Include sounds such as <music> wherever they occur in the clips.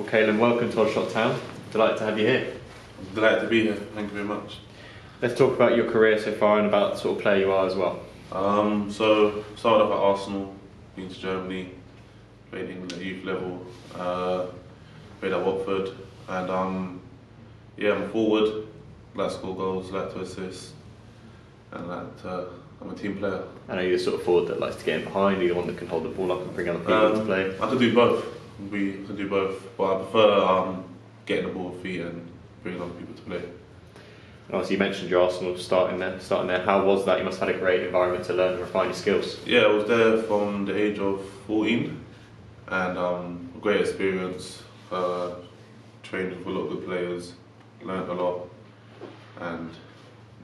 Well, Kaylen, welcome to Aldershot Town. Delighted to have you here. Delighted to be here. Thank you very much. Let's talk about your career so far and about the sort of player you are as well. Um, so started off at Arsenal, been to Germany, played England at youth level, uh, played at Watford, and um, yeah, I'm a forward. Like to score goals, like to assist, and like to, I'm a team player. I know you're the sort of forward that likes to get in behind, you're the one that can hold the ball up and bring other people Um, into play. I could do both. We could do both, but I prefer um, getting the ball with feet and bringing other people to play. Obviously, you mentioned your Arsenal starting there. Starting there, how was that? You must have had a great environment to learn and refine your skills. Yeah, I was there from the age of 14 and um, a great experience. Uh, trained with a lot of good players, learned a lot, and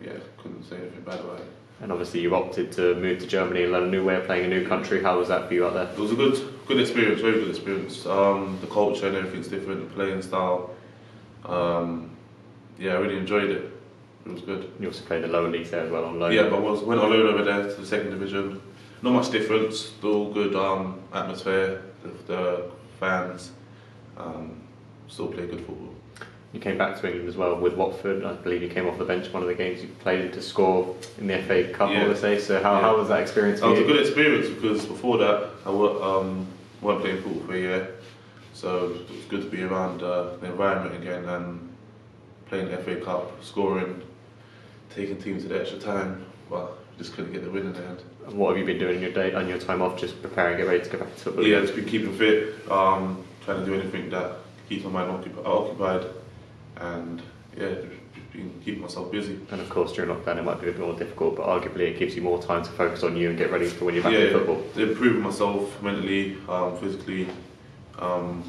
yeah, couldn't say anything bad about it. And obviously, you opted to move to Germany and learn a new way of playing a new country. How was that for you out there? It was a good, good experience, very good experience. Um, the culture and everything's different, the playing style. Um, yeah, I really enjoyed it. It was good. You also played the lower leagues there as well on loan. Yeah, but I was went on loan over there to the second division. Not much difference. Still good um, atmosphere. The, the fans. Um, still play good football. You came back to England as well with Watford. I believe you came off the bench one of the games you played in to score in the FA Cup, I Yeah. want to say. So, how, Yeah. how was that experience for was a good experience because before that I wa- um, weren't playing football for a year, so it was good to be around uh, the environment again and playing the FA Cup, scoring, taking teams to the extra time, but just couldn't get the win in the end. And What have you been doing in your day on your time off? Just preparing, get ready to go back to football. Yeah, just been keeping fit, um, trying to do anything that keeps my mind occupied, and yeah, keeping myself busy. And of course, during lockdown, it might be a bit more difficult, but arguably, it gives you more time to focus on you and get ready for when you're back yeah, in football. improving myself mentally, um, physically. Um,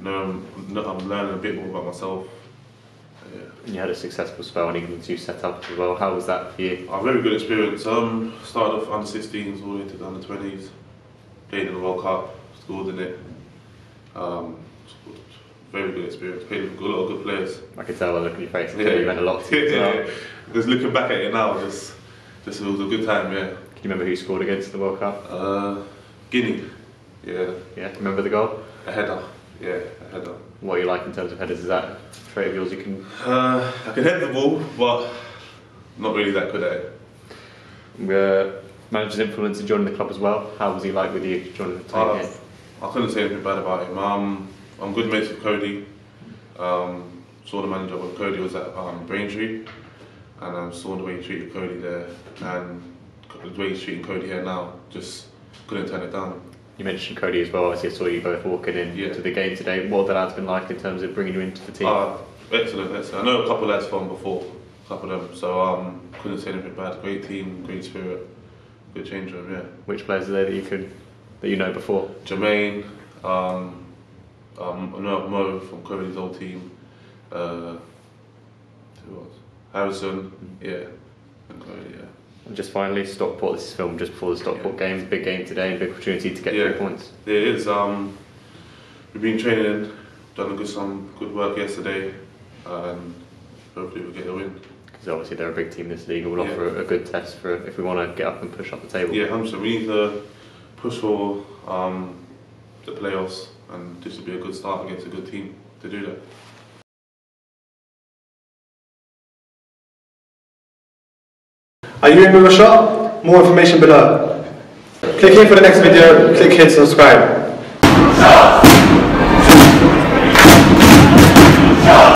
know, I'm learning a bit more about myself. Yeah. And you had a successful spell in England you set up as well. How was that for you? A very good experience. Um, started off under 16s all the way to the under 20s. Played in the World Cup, scored in it. Um, scored- very good experience. Played with a lot of good players. I can tell by looking at your face. Yeah. You meant a lot to <laughs> as well. <laughs> Just looking back at it now, just, just it was a good time. Yeah. Can you remember who scored against the World Cup? Uh, Guinea. Yeah. Yeah, remember the goal? A header. Yeah, a header. What are you like in terms of headers? Is that a trait of yours you can Uh, I can head the ball, but not really that good at it. Uh, manager's influence in joining the club as well. How was he like with you joining the team? Uh. I couldn't say anything bad about him. Um, I'm good mates with Cody. Um, saw the manager when Cody was at um, Braintree, and I saw the way he treated Cody there, and the way he's treating Cody here now. Just couldn't turn it down. You mentioned Cody as well. Obviously, I saw you both walking in Yeah. to the game today. What the lads been like in terms of bringing you into the team? Uh, excellent, excellent. I know a couple of lads from before, a couple of them, so um, couldn't say anything bad. Great team, great spirit, good change room, yeah. Which players are there that you could that you know before? Jermaine, um, um, I know Mo from Cody's old team. Uh, who else? Harrison, yeah, and Cody, yeah. And just finally, Stockport. This is filmed just before the Stockport game. Big game today, and big opportunity to get Yeah. three points. It is. Um, we've been training, done a good some good work yesterday, and hopefully we'll get a win. Because obviously they're a big team in this league. and will Yeah. offer a, a good test for if we want to get up and push up the table. Yeah, 100%. We need to push for um, the playoffs, and this will be a good start against a good team to do that. Are you in with a shot? More information below. Click here for the next video, click here to subscribe.